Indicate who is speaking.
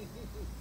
Speaker 1: Ha, ha, ha.